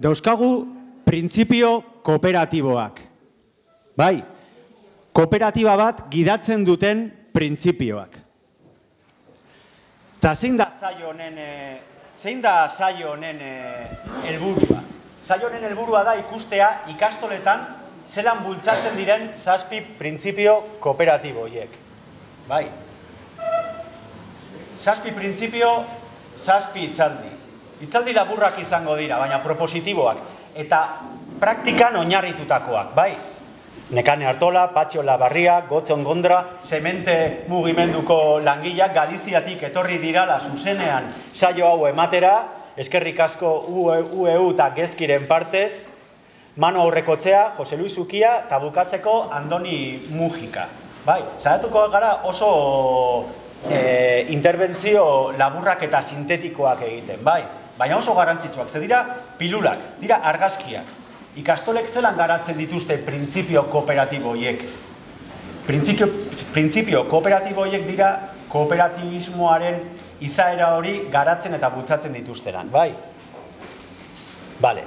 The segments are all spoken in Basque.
dauzkagu printzipio kooperatiboak. Bai, kooperatiba bat gidatzen duten printzipioak. Ta zein da zaio honen eh, zein da zaio honen eh, helburua? Zaio honen helburua da ikustea ikastoletan zelan bultzatzen diren zazpi printzipio kooperatibo hiek. Bai. Zazpi printzipio, zazpi itzaldi. Itzaldi laburrak izango dira, baina propositiboak. Eta praktikan oinarritutakoak, bai? Nekane Artola, Patxo Labarria, Gotzon Gondra, Semente mugimenduko langileak Galiziatik etorri dirala zuzenean saio hau ematera, eskerrik asko UEU e eta gezkiren partez, Mano Aurrekotzea, Jose Luis Ukia, eta bukatzeko Andoni Mujika. Bai, zaituko gara oso e, interbentzio laburrak eta sintetikoak egiten, bai? Baina oso garrantzitsuak, ze dira pilulak, dira argazkiak. Ikastolek zelan garatzen dituzte printzipio kooperatibo hiek. Printzipio, printzipio kooperatibo hiek dira kooperatibismoaren izaera hori garatzen eta bultzatzen dituzteran, bai? Bale.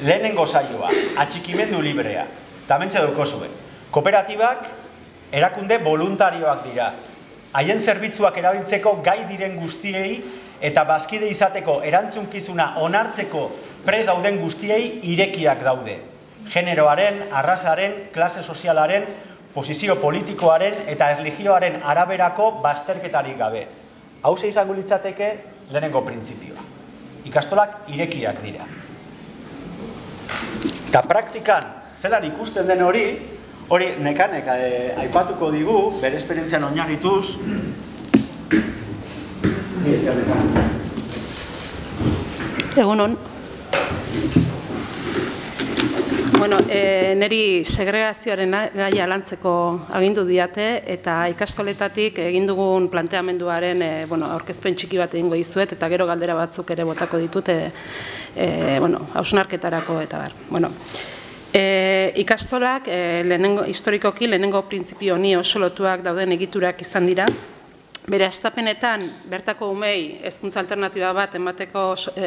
Lehenengo saioa, atxikimendu librea. Tamentxe duko zuen. Kooperatibak erakunde voluntarioak dira. Haien zerbitzuak erabiltzeko gai diren guztiei eta bazkide izateko erantzunkizuna onartzeko pres dauden guztiei irekiak daude. Generoaren, arrasaren, klase sozialaren, posizio politikoaren eta erligioaren araberako bazterketarik gabe. Hau izango litzateke lehenengo printzipioa. Ikastolak irekiak dira. Eta praktikan, zelan ikusten den hori, hori nekanek eh, aipatuko digu, bere esperientzian oinarrituz, Egunon. Bueno, e, neri segregazioaren gaia lantzeko agindu diate eta ikastoletatik egin dugun planteamenduaren e, bueno, aurkezpen txiki bat egingo dizuet eta gero galdera batzuk ere botako ditut e, e, bueno, hausnarketarako eta bar. Bueno, e, ikastolak e, lehenengo, historikoki lehenengo printzipio ni oso lotuak dauden egiturak izan dira, Bere astapenetan bertako umei hezkuntza alternatiba bat emateko e,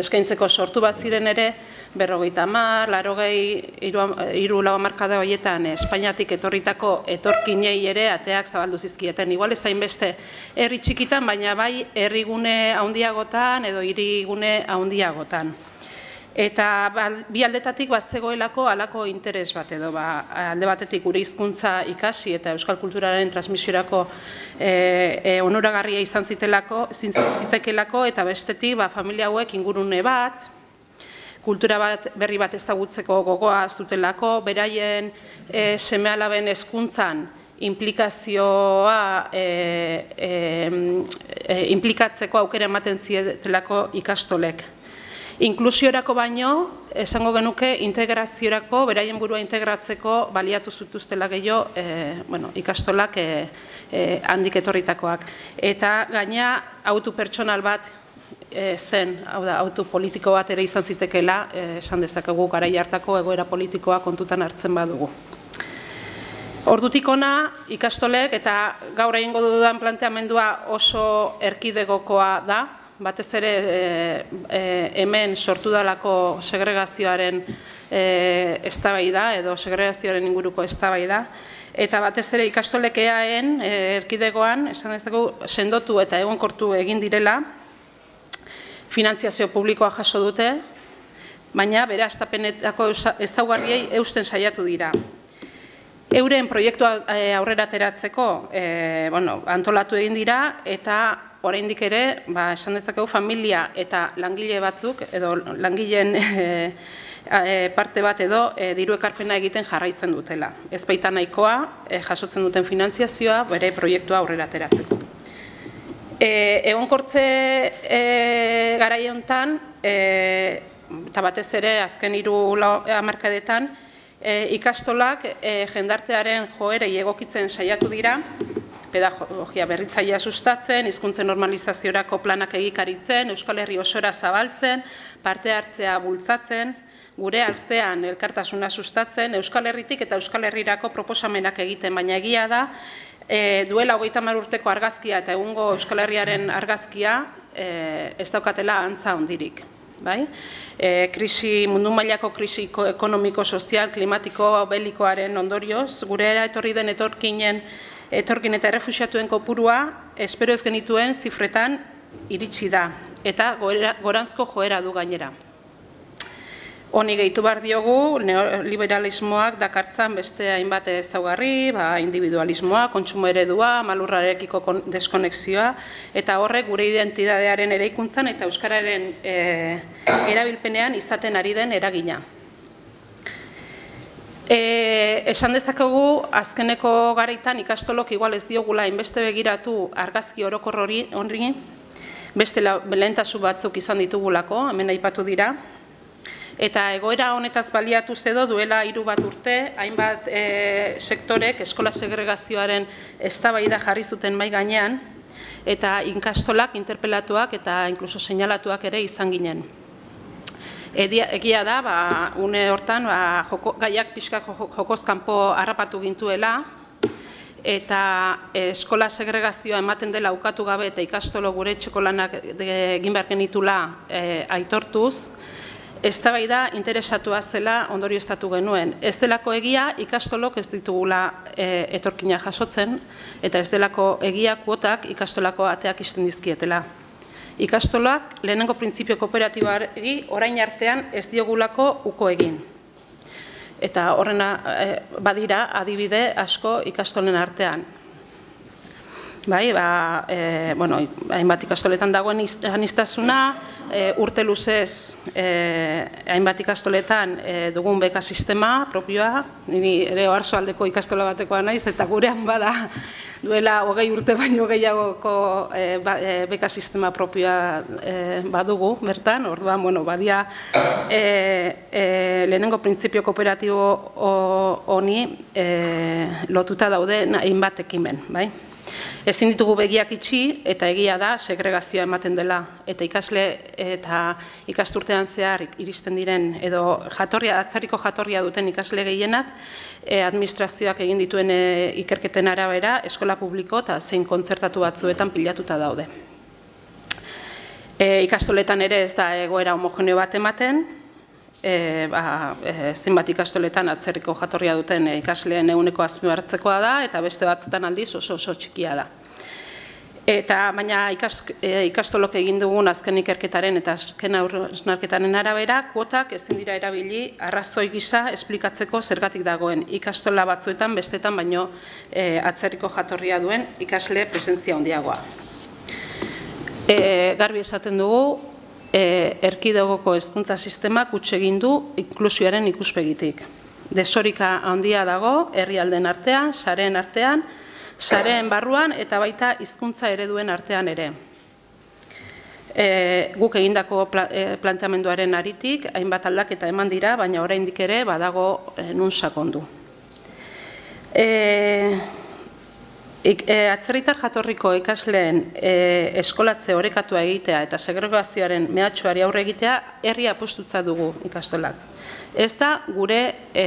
eskaintzeko sortu bat ziren ere, berrogeita mar, laro gehi, iru lau markada horietan Espainiatik etorritako etorkinei ere ateak zabaldu zizkieten. Igual ezain beste herri txikitan, baina bai herrigune handiagotan edo hirigune handiagotan. Eta bi aldetatik bat zegoelako alako interes bat edo ba, alde batetik gure hizkuntza ikasi eta euskal kulturaren transmisiorako e, e, onuragarria izan zitelako, zitekelako eta bestetik ba, familia hauek ingurune bat, kultura bat berri bat ezagutzeko gogoa zutelako, beraien e, seme alaben eskuntzan implikazioa e, e, e, implikatzeko aukera ematen zietelako ikastolek. Inklusiorako baino, esango genuke integraziorako, beraien burua integratzeko baliatu zutuztela gehiago e, bueno, ikastolak e, e, handik etorritakoak. Eta gaina autu pertsonal bat e, zen, hau da, autu politiko bat ere izan zitekela, e, esan dezakegu gara hartako egoera politikoa kontutan hartzen badugu. Ordutik ona ikastolek eta gaur egingo dudan planteamendua oso erkidegokoa da, batez ere e, hemen sortu dalako segregazioaren e, eztabaida edo segregazioaren inguruko eztabaida. Eta batez ere ikastolekeaen e, erkidegoan esan dezakegu sendotu eta egonkortu egin direla finantziazio publikoa jaso dute baina bere astapenetako ezaugarriei eusten saiatu dira. Euren proiektua aurrera ateratzeko e, bueno, antolatu egin dira eta oraindik ere, ba, esan dezakegu familia eta langile batzuk, edo langileen e, parte bat edo e, diru ekarpena egiten jarraitzen dutela. Ez baita nahikoa, e, jasotzen duten finantziazioa, bere proiektua aurrera ateratzeko. E, egon kortze e, gara honetan, e, eta batez ere, azken hiru amarkadetan, e, ikastolak e, jendartearen joerei egokitzen saiatu dira, pedagogia berritzailea sustatzen, hizkuntzen normalizaziorako planak egikaritzen, Euskal Herri osora zabaltzen, parte hartzea bultzatzen, gure artean elkartasuna sustatzen, Euskal Herritik eta Euskal Herrirako proposamenak egiten, baina egia da, e, duela hogeita urteko argazkia eta egungo Euskal Herriaren argazkia e, ez daukatela antza hondirik. bai? E, krisi, mundu mailako krisi ekonomiko, sozial, klimatiko, belikoaren ondorioz, gure era etorri den etorkinen, etorkin eta errefusiatuen kopurua, espero ez genituen zifretan iritsi da, eta goranzko joera du gainera. Honi gehitu behar diogu, neoliberalismoak dakartzan beste hainbat ezaugarri, ba, individualismoa, kontsumo eredua, malurrarekiko deskonexioa, eta horrek gure identidadearen eraikuntzan eta euskararen e, erabilpenean izaten ari den eragina. E, esan dezakegu, azkeneko garaitan ikastolok igual ez diogula inbeste begiratu argazki orokor hori honri, beste lehentasu batzuk izan ditugulako, hemen aipatu dira, Eta egoera honetaz baliatu zedo duela hiru bat urte, hainbat e, sektorek eskola segregazioaren eztabaida jarri zuten mai gainean eta inkastolak interpelatuak eta inkluso seinalatuak ere izan ginen. Egia da, ba, une hortan ba, joko, gaiak pixka jokoz kanpo harrapatu gintuela eta eskola segregazioa ematen dela ukatu gabe eta ikastolo gure txokolanak egin behar genitula e, aitortuz, eztabaida interesatua zela ondorio estatu genuen. Ez delako egia ikastolok ez ditugula e, etorkina jasotzen, eta ez delako egia kuotak ikastolako ateak izten dizkietela. Ikastolak lehenengo printzipio kooperatiboari orain artean ez diogulako uko egin. Eta horrena e, badira adibide asko ikastolen artean. Bai, ba, e, bueno, hainbat ikastoletan dagoen anistazuna, e, urte luzez e, hainbat ikastoletan e, dugun beka sistema propioa, nini ere oarzo aldeko ikastola batekoa naiz, eta gurean bada duela hogei urte baino gehiagoko e, ba, e, beka sistema propioa e, badugu, bertan, orduan, bueno, badia e, e, lehenengo printzipio kooperatibo honi e, lotuta daude hainbat ekimen, bai? Ezin ditugu begiak itxi eta egia da segregazioa ematen dela eta ikasle eta ikasturtean zehar iristen diren edo jatorria atzariko jatorria duten ikasle gehienak e, administrazioak egin dituen e, ikerketen arabera eskola publiko eta zein kontzertatu batzuetan pilatuta daude. E, ikastoletan ere ez da egoera homogeneo bat ematen, e, ba, e, zenbat ikastoletan atzerriko jatorria duten ikasleen eguneko azpi hartzekoa da, eta beste batzutan aldiz oso oso txikia da. Eta baina ikas, e, ikastolok egin dugun azken ikerketaren eta azken aurrasnarketaren arabera, kuotak ezin dira erabili arrazoi gisa esplikatzeko zergatik dagoen ikastola batzuetan bestetan baino e, atzerriko jatorria duen ikasle presentzia handiagoa. E, garbi esaten dugu, e, erkidegoko hezkuntza sistema kutxe egin du inklusioaren ikuspegitik. Desorika handia dago herrialden artean, sareen artean, sareen barruan eta baita hizkuntza ereduen artean ere. E, guk egindako pla, e, planteamenduaren aritik, hainbat aldaketa eman dira, baina oraindik ere badago e, nun sakondu. E, Ik, e, atzerritar jatorriko ikasleen e, eskolatze orekatua egitea eta segregazioaren mehatxuari aurre egitea herri apostutza dugu ikastolak. Ez da gure, e,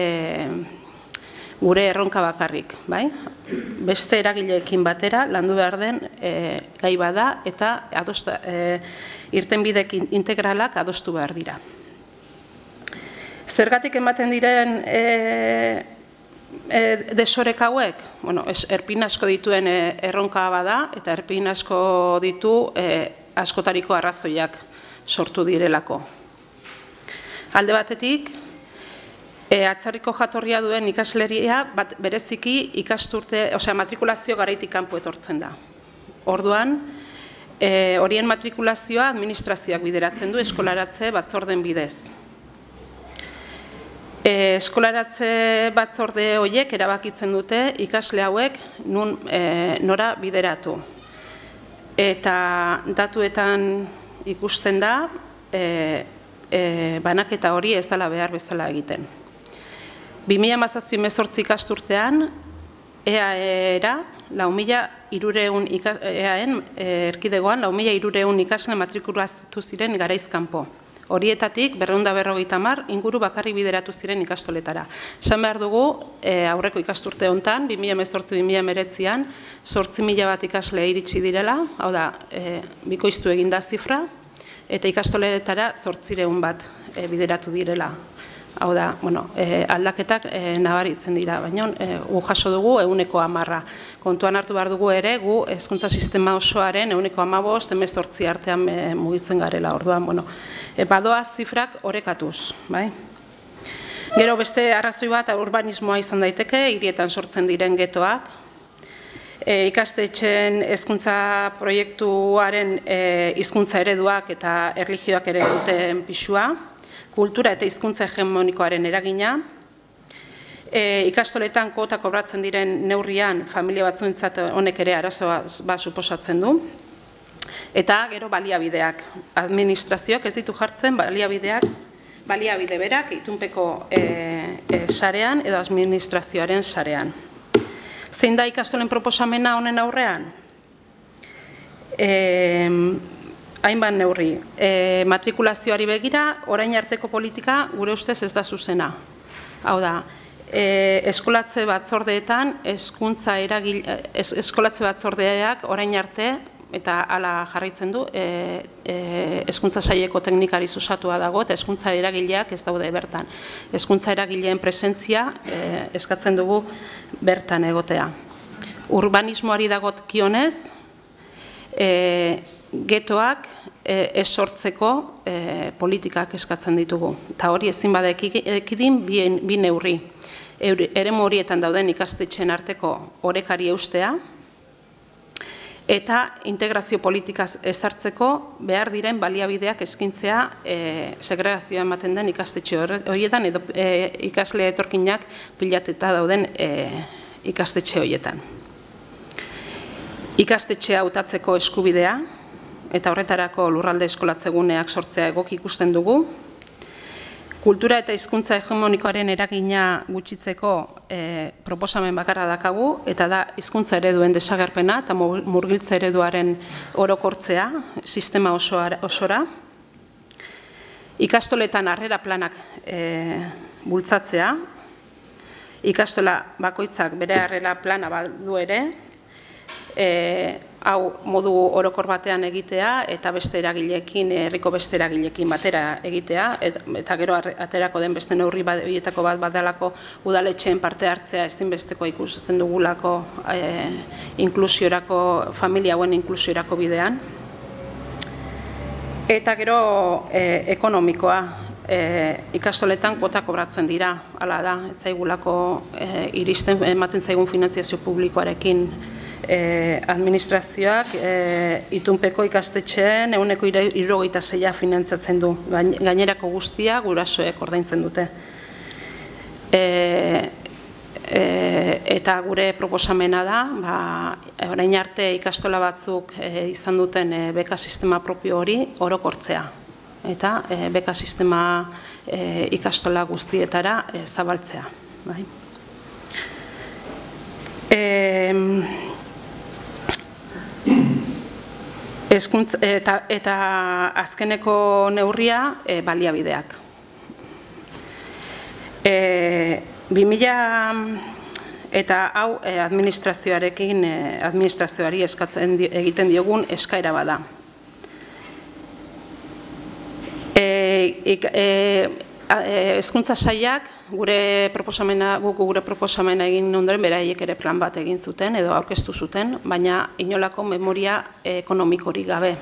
gure erronka bakarrik, bai? beste eragileekin batera landu behar den e, gai bada eta adosta, e, irten integralak adostu behar dira. Zergatik ematen diren e, e, desorek hauek, bueno, es, erpin asko dituen e, erronka bada, eta erpin asko ditu e, askotariko arrazoiak sortu direlako. Alde batetik, e, atzarriko jatorria duen ikasleria bat, bereziki ikasturte, osea, matrikulazio garaitik kanpo etortzen da. Orduan, e, horien matrikulazioa administrazioak bideratzen du eskolaratze batzorden bidez. E, eskolaratze batzorde horiek erabakitzen dute ikasle hauek nun e, nora bideratu. Eta datuetan ikusten da e, e, banaketa hori ez dela behar bezala egiten. 2000 mazazpi mezortzi ikasturtean, EAE-era, lau mila irureun EAen, e, erkidegoan, lau mila irureun ikasle matrikulaztu ziren garaizkanpo. Horietatik, berreunda berrogeita mar, inguru bakarri bideratu ziren ikastoletara. Esan behar dugu, e, aurreko ikasturte hontan, 2018-2019 meretzian, sortzi mila bat ikasle iritsi direla, hau da, e, bikoiztu eginda zifra, eta ikastoletara zortzireun bat e, bideratu direla. Hau da, bueno, e, aldaketak e, nabaritzen dira, baina e, gu jaso dugu euneko amarra. Kontuan hartu behar dugu ere, gu hezkuntza sistema osoaren euneko amabost, emezortzi artean e, mugitzen garela, orduan, bueno, e, badoa zifrak orekatuz, bai? Gero beste arrazoi bat urbanismoa izan daiteke, hirietan sortzen diren getoak, e, ikastetxen hezkuntza proiektuaren e, hizkuntza ereduak eta erlijioak ere duten pixua, kultura eta hizkuntza hegemonikoaren eragina, e, ikastoletan kota kobratzen diren neurrian familia batzuentzat honek ere arazoa ba suposatzen du, eta gero baliabideak. Administrazioak ez ditu jartzen baliabideak, baliabide berak itunpeko e, e, sarean edo administrazioaren sarean. Zein da ikastolen proposamena honen aurrean? E, hainbat neurri. E, matrikulazioari begira, orain arteko politika gure ustez ez da zuzena. Hau da, e, eskolatze batzordeetan, eskuntza eragil, es, eskolatze batzordeak orain arte, eta hala jarraitzen du, e, e, eskuntza saieko teknikari zuzatua dago, eta eskuntza eragileak ez daude bertan. Eskuntza eragileen presentzia e, eskatzen dugu bertan egotea. Urbanismoari dagot kionez, e, getoak e, ez sortzeko e, politikak eskatzen ditugu. Eta hori ezin bada ekidin bi neurri. Ere horietan dauden ikastetxen arteko orekari eustea, eta integrazio politikaz ezartzeko behar diren baliabideak eskintzea e, segregazioa ematen den ikastetxe horietan edo e, ikasle etorkinak pilatuta dauden e, ikastetxe horietan. Ikastetxea hautatzeko eskubidea, eta horretarako lurralde eskolatzeguneak sortzea egok ikusten dugu. Kultura eta hizkuntza hegemonikoaren eragina gutxitzeko e, proposamen bakarra dakagu, eta da hizkuntza ereduen desagerpena eta murgiltza ereduaren orokortzea sistema osora. Ikastoletan harrera planak e, bultzatzea, ikastola bakoitzak bere harrera plana badu ere, e, hau modu orokor batean egitea eta beste eragileekin herriko beste eragileekin batera egitea eta, gero aterako den beste neurri bat bat badalako udaletxeen parte hartzea ezinbesteko ikusten dugulako e, inklusiorako familia hauen inklusiorako bidean. Eta gero e, ekonomikoa e, ikastoletan kota kobratzen dira hala da ez zaigulako e, iristen ematen zaigun finantziazio publikoarekin e, administrazioak e, itunpeko ikastetxeen eguneko irogeita zeia finantzatzen du. Gainerako guztia gurasoek ordaintzen dute. E, e, eta gure proposamena da, ba, orain arte ikastola batzuk e, izan duten e, beka sistema propio hori orokortzea. Eta e, beka sistema e, ikastola guztietara e, zabaltzea. Bai. E, Eskuntz, eta, eta azkeneko neurria e, baliabideak. E, 2000 eta hau e, administrazioarekin e, administrazioari eskatzen egiten diogun eskaira bada. E, e, eskuntza saiak gure proposamena, guk gure proposamena egin ondoren beraiek ere plan bat egin zuten edo aurkeztu zuten, baina inolako memoria ekonomikori gabe.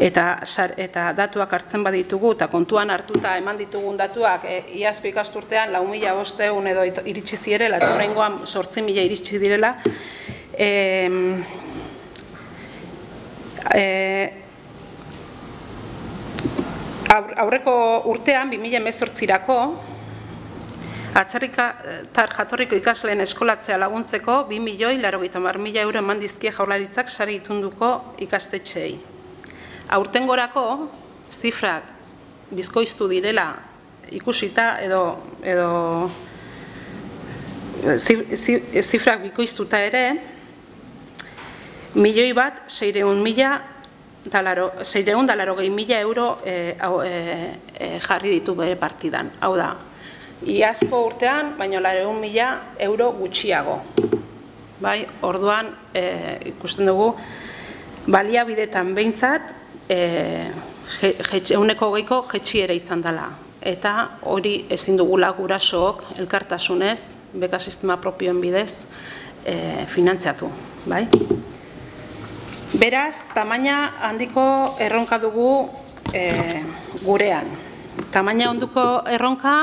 Eta, eta datuak hartzen baditugu eta kontuan hartuta eman ditugun datuak e, iazko ikasturtean lau mila bosteun edo iritsi zirela eta horrengoan sortzen mila iritsi direla e, e, aurreko urtean 2000 emezortzirako Atzerritar jatorriko ikasleen eskolatzea laguntzeko 2 milioi laro mila euro eman dizkie jaularitzak sari itunduko ikastetxeei. Aurten gorako, zifrak bizkoiztu direla ikusita edo, edo zifrak bikoiztuta ere, milioi bat, seireun mila, seireun dalaro gehi mila euro e, e, jarri ditu bere partidan. Hau da, Iazko urtean, baino lareun mila euro gutxiago. Bai, orduan, e, ikusten dugu, baliabidetan behintzat, e, euneko geiko jetxiera izan dela. Eta hori ezin dugula gurasook elkartasunez, beka sistema propioen bidez, e, finantziatu. Bai? Beraz, tamaina handiko erronka dugu e, gurean. Tamaina honduko erronka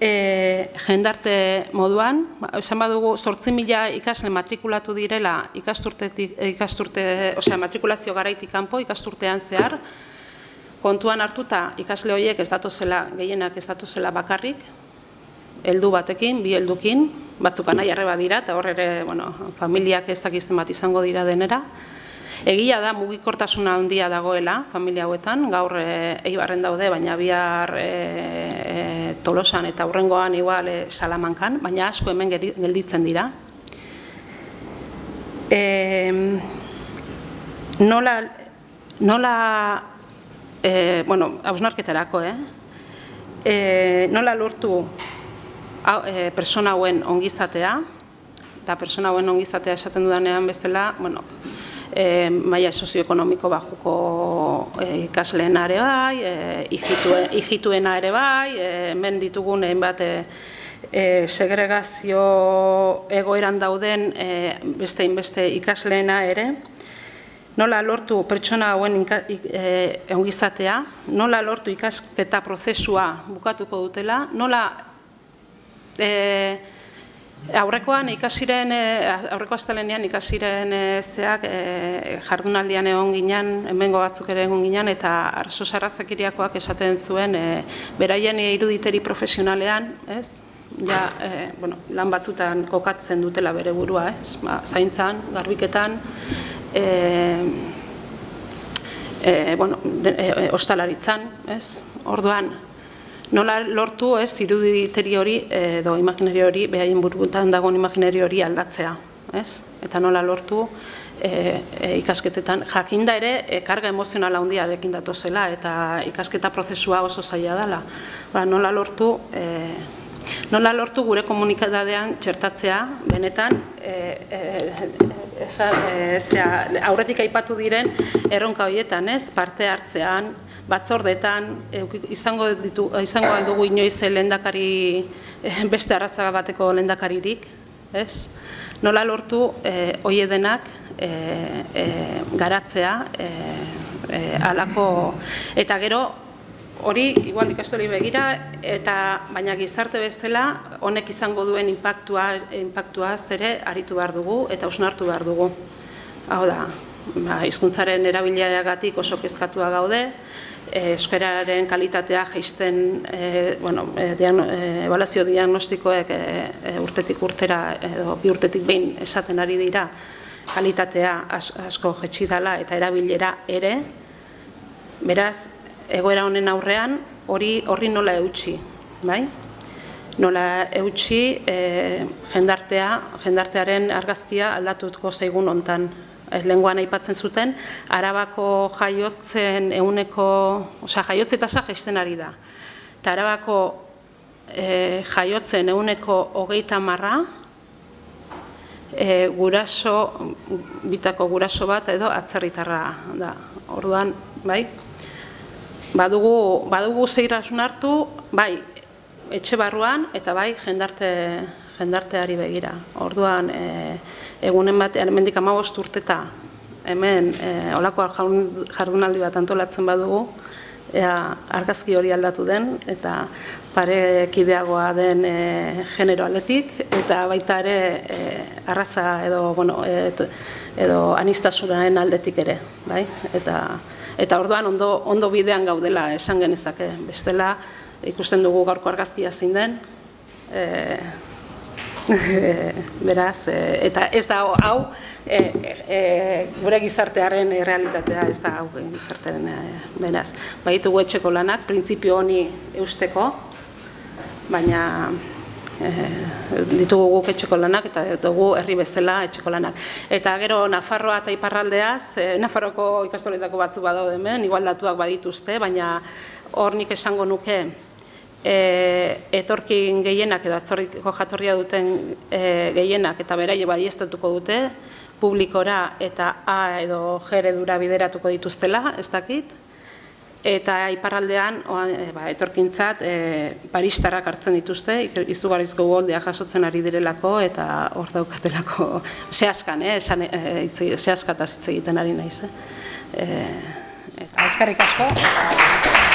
e, jendarte moduan, ba, esan badugu sortzi mila ikasle matrikulatu direla ikasturte, osea, matrikulazio garaitik kanpo ikasturtean zehar, kontuan hartuta ikasle horiek ez zela gehienak ez zela bakarrik, heldu batekin, bi heldukin, batzuk anai arreba dira, eta hor ere, bueno, familiak ez dakizten bat izango dira denera, Egia da mugikortasuna handia dagoela familia hauetan, gaur e, eibarren daude, baina bihar e, e, tolosan eta hurrengoan igual e, salamankan, baina asko hemen gelditzen dira. E, nola, nola e, bueno, hausnarketarako, eh? E, nola lortu e, persona hauen ongizatea, eta persona hauen ongizatea esaten dudanean bezala, bueno, e, maia sozioekonomiko bajuko e, ikasleen are bai, e, ijituena ere bai, hemen ditugun bat e, segregazio egoeran dauden e, beste inbeste ikasleena ere, nola lortu pertsona hauen ongizatea, nola lortu ikasketa prozesua bukatuko dutela, nola e, Aurrekoan ikasiren, eh, aurreko astelenean ikasiren eh, zeak e, jardunaldian egon ginen, hemengo batzuk ere egon ginen, eta arso sarrazakiriakoak esaten zuen e, beraien iruditeri profesionalean, ez? Ja, e, bueno, lan batzutan kokatzen dutela bere burua, ez? Ba, zaintzan, garbiketan, e, e, bueno, de, e, ostalaritzan, ez? Orduan, nola lortu ez iruditeri hori edo imaginari hori behaien burbutan dagoen imaginari hori aldatzea, ez? Eta nola lortu e, e, ikasketetan jakinda ere e, karga emozionala handiarekin datu zela eta ikasketa prozesua oso zaila dela. Ba, nola lortu e, nola lortu gure komunikadean txertatzea benetan e, e, esa, e, aurretik aipatu diren erronka horietan, ez? Parte hartzean, batzordetan izango ditu izango dugu inoiz lehendakari eh, beste arraza bateko lehendakaririk, ez? Nola lortu eh hoe denak eh, eh garatzea eh alako eta gero hori igual ikastoli begira eta baina gizarte bezala honek izango duen inpaktua inpaktua zere aritu behar dugu eta usnartu behar dugu. Hau da, ba, hizkuntzaren erabileragatik oso kezkatua gaude, Eh, euskararen kalitatea jaisten e, bueno, e, evaluazio diagnostikoek e, urtetik urtera edo bi urtetik behin esaten ari dira kalitatea asko jetxi dela eta erabilera ere. Beraz egoera honen aurrean hori horri nola eutxi bai? nola eutxi e, jendartea jendartearen argazkia aldatutko zaigun hontan lenguan aipatzen zuten, arabako jaiotzen euneko, osea, jaiotze tasa jaisten ari da. Eta arabako e, jaiotzen euneko hogeita marra, e, guraso, bitako guraso bat edo atzerritarra da. Orduan, bai, badugu, badugu zeirasun hartu, bai, etxe barruan, eta bai, jendarte, jendarteari begira. Orduan, e, egunen batean, hemendik amagost urteta, hemen e, olako jardunaldi bat antolatzen badugu, ea argazki hori aldatu den, eta parekideagoa den e, genero aldetik, eta baita ere e, arraza edo, bueno, et, edo anistasunaren aldetik ere, bai? Eta, eta orduan ondo, ondo bidean gaudela esan genezake, bestela ikusten dugu gaurko argazkia zein den, e, beraz, e, eta ez da hau, e, e, gure gizartearen realitatea ez da hau gizartearen beraz. Baitugu etxeko lanak, printzipio honi eusteko, baina e, ditugu guk etxeko lanak eta dugu herri bezala etxeko lanak. Eta gero Nafarroa eta Iparraldeaz, e, Nafarroko ikastoletako batzu badaude hemen, igualdatuak badituzte, baina hor nik esango nuke, e, etorkin gehienak edo atzorriko jatorria duten e, gehienak eta beraie baiestatuko dute, publikora eta A edo G eredura bideratuko dituztela, ez dakit. Eta iparraldean, oa, e, ba, etorkintzat, e, paristarrak hartzen dituzte, izugarrizko goldea jasotzen ari direlako, eta hor daukatelako, zehazkan, eh, esan, e, zehazkataz hitz egiten ari naiz. Eh? E, eta eskarrik asko. Eta...